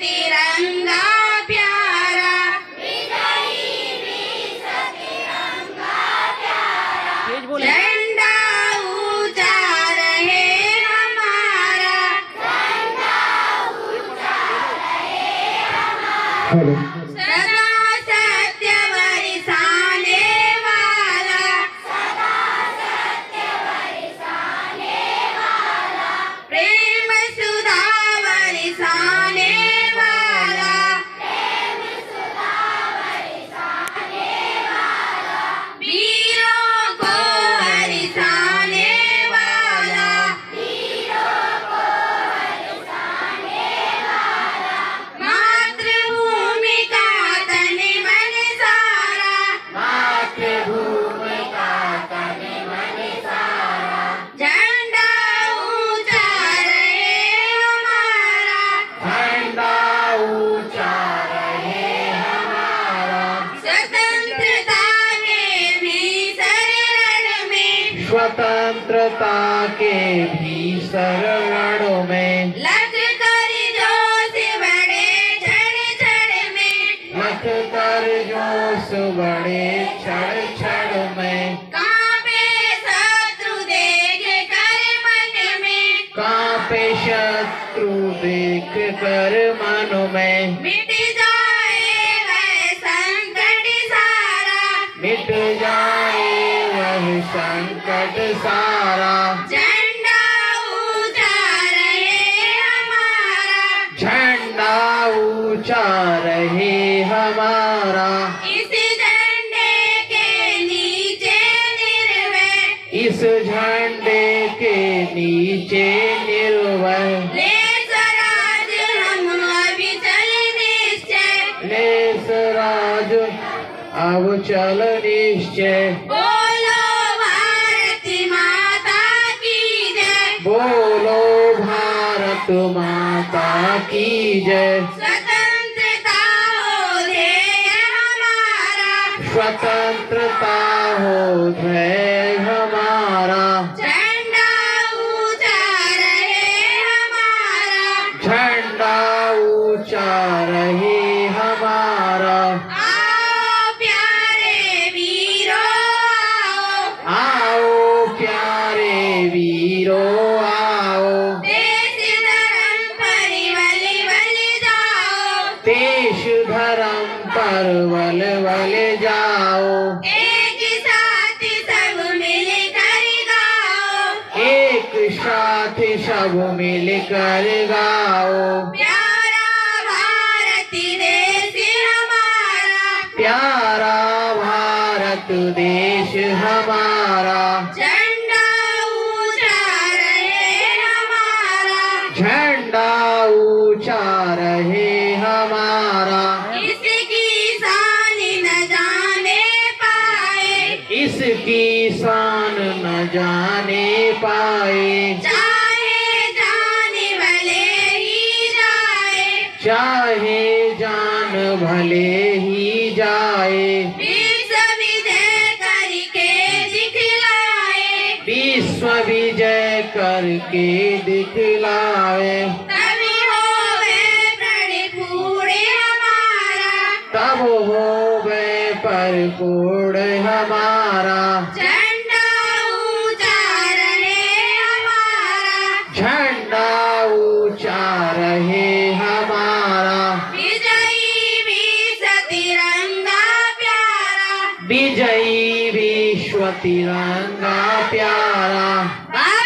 तिरंगा प्यारा। झंडा ऊँचा रहे हमारा। स्वतंत्रता के भी रणों में। लग कर जोश बड़े छड़ छड़ में। लख कर जोश बड़े क्षण क्षण में। कांपे शत्रु देख कर मन में। कांपे शत्रु देख कर मन में। मिट जाए संकट सारा। मिट जाए संकट सारा। झंडा ऊँचा रहे हमारा। झंडा ऊँचा रहे हमारा। इस झंडे के नीचे निर्भय। इस झंडे के नीचे निर्भय। स्वराज अब चल निश्चय। बोलो भारत माता की जय। स्वतंत्रता हो जय हमारा। स्वतंत्रता हो जय हमारा देश धर्म पर बल बल जाओ। एक साथ सब मिल कर गाओ। एक साथ सब मिल कर गाओ। प्यारा भारत देश हमारा। प्यारा भारत देश हमारा। इसकी शान न जाने पाए। चाहे जाने भले ही जाए। चाहे जान भले ही जाए। विश्व विजय करके दिखलाए। विश्व विजय करके दिखलाए। पूर्ण हमारा। झंडा ऊँचा रहे हमारा। झंडा ऊँचा रहे हमारा। विजयी विश्व तिरंगा प्यारा। विजयी विश्व तिरंगा प्यारा।